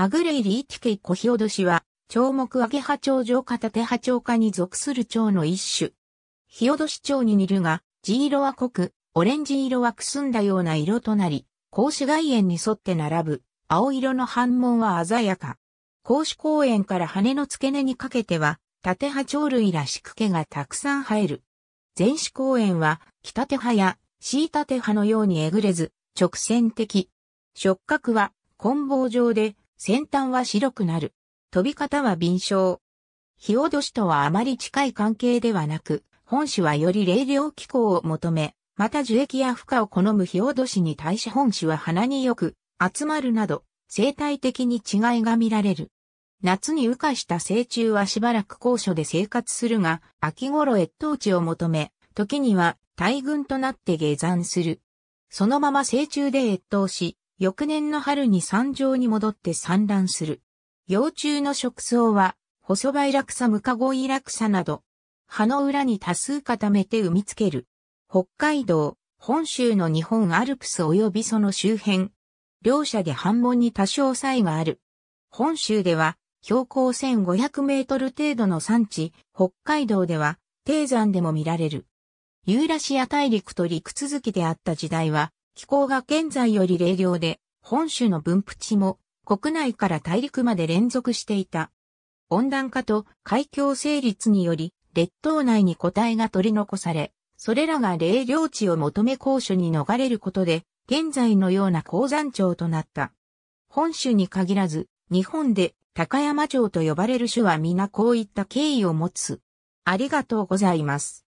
アグレイリーティケイコヒオドシは、長目アゲハチョウ上片手ハチョウ科に属する蝶の一種。ヒオドシ蝶に似るが、地色は濃く、オレンジ色はくすんだような色となり、格子外縁に沿って並ぶ、青色の反紋は鮮やか。格子公園から羽の付け根にかけては、縦葉鳥類らしく毛がたくさん生える。前肢公園は、北手葉や、シタテ葉のようにえぐれず、直線的。触覚は、棍棒状で、先端は白くなる。飛び方は敏捷。ヒオドシとはあまり近い関係ではなく、本種はより冷涼気候を求め、また樹液や負荷を好むヒオドシに対し本種は鼻によく集まるなど、生態的に違いが見られる。夏に羽化した成虫はしばらく高所で生活するが、秋頃越冬地を求め、時には大群となって下山する。そのまま成虫で越冬し、翌年の春に山上に戻って産卵する。幼虫の食草は、細葉イラクサムカゴイラクサなど、葉の裏に多数固めて産みつける。北海道、本州の日本アルプス及びその周辺。両者で反問に多少差異がある。本州では、標高1500メートル程度の山地、北海道では、低山でも見られる。ユーラシア大陸と陸続きであった時代は、気候が現在より冷涼で、本州の分布地も国内から大陸まで連続していた。温暖化と海峡成立により、列島内に個体が取り残され、それらが冷涼地を求め高所に逃れることで、現在のような鉱山町となった。本州に限らず、日本で高山町と呼ばれる種は皆こういった経緯を持つ。ありがとうございます。